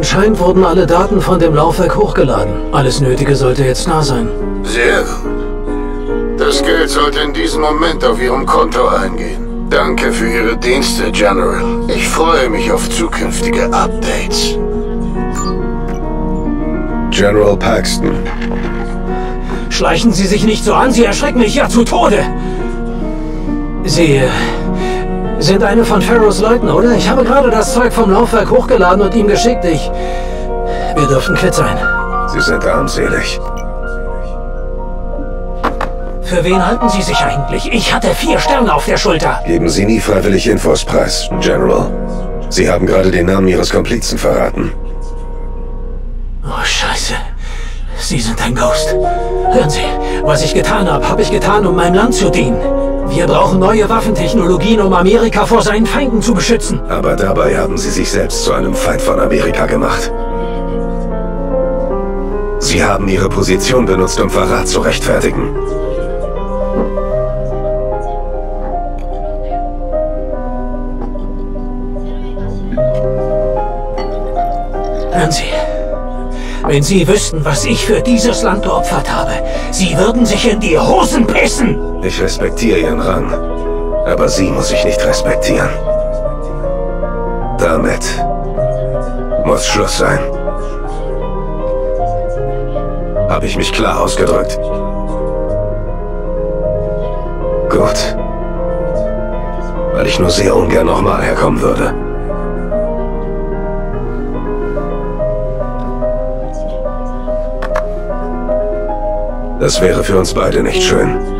Anscheinend wurden alle Daten von dem Laufwerk hochgeladen. Alles Nötige sollte jetzt da sein. Sehr gut. Das Geld sollte in diesem Moment auf Ihrem Konto eingehen. Danke für Ihre Dienste, General. Ich freue mich auf zukünftige Updates. General Paxton. Schleichen Sie sich nicht so an, Sie erschrecken mich ja zu Tode! Sie äh, sind eine von Pharaohs Leuten, oder? Ich habe gerade das Zeug vom Laufwerk hochgeladen und ihm geschickt. Ich... Wir dürften quitt sein. Sie sind armselig. Für wen halten Sie sich eigentlich? Ich hatte vier Sterne auf der Schulter. Geben Sie nie freiwillig Infos preis, General. Sie haben gerade den Namen Ihres Komplizen verraten. Oh, Scheiße. Sie sind ein Ghost. Hören Sie, was ich getan habe, habe ich getan, um meinem Land zu dienen. Wir brauchen neue Waffentechnologien, um Amerika vor seinen Feinden zu beschützen. Aber dabei haben Sie sich selbst zu einem Feind von Amerika gemacht. Sie haben Ihre Position benutzt, um Verrat zu rechtfertigen. Wenn Sie wüssten, was ich für dieses Land geopfert habe, Sie würden sich in die Hosen pissen! Ich respektiere Ihren Rang, aber Sie muss ich nicht respektieren. Damit muss Schluss sein. Habe ich mich klar ausgedrückt? Gut. Weil ich nur sehr ungern nochmal herkommen würde. Das wäre für uns beide nicht schön.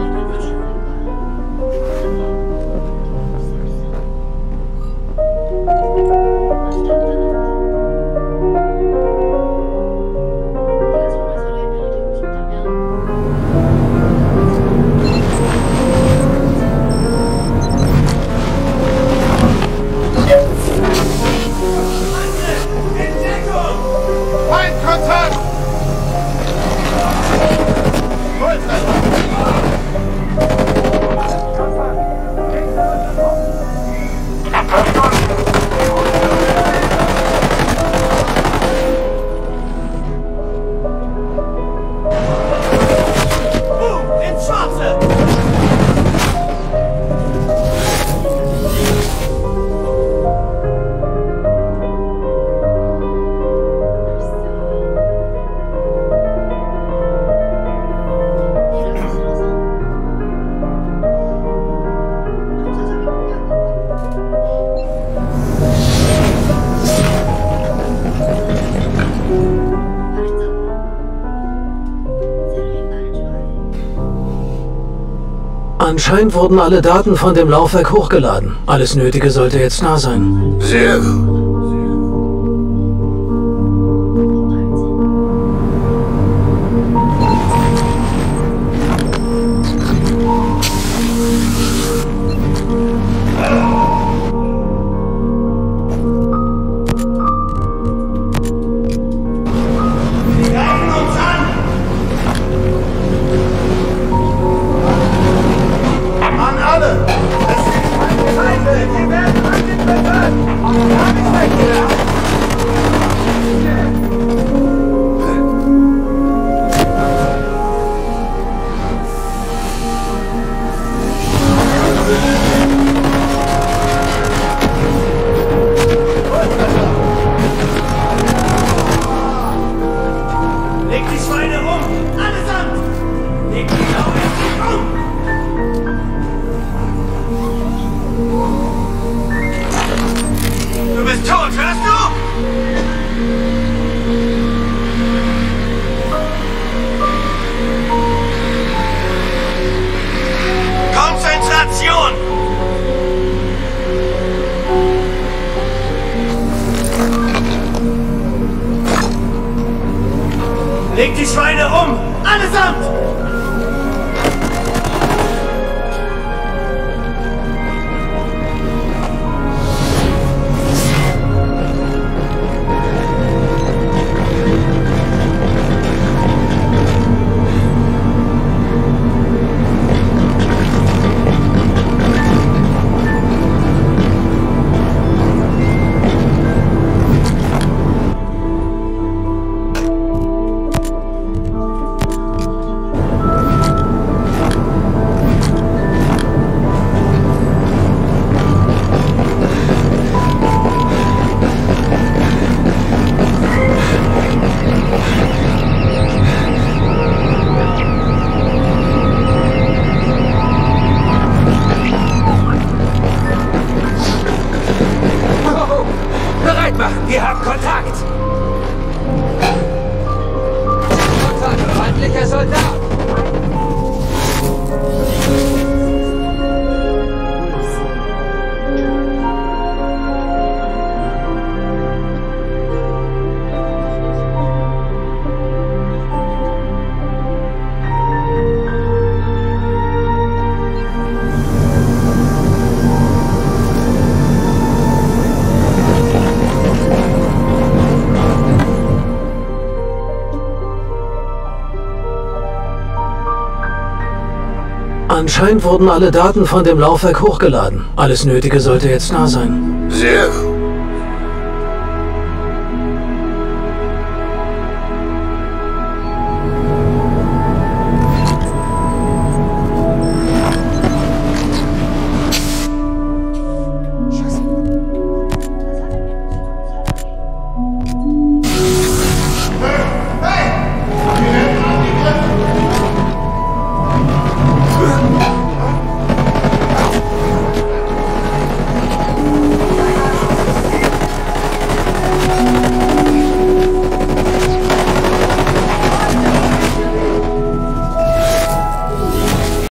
Anscheinend wurden alle Daten von dem Laufwerk hochgeladen. Alles Nötige sollte jetzt da sein. Sehr gut. Leg die Schweine um! Allesamt! Anscheinend wurden alle Daten von dem Laufwerk hochgeladen. Alles Nötige sollte jetzt da sein. Sehr gut.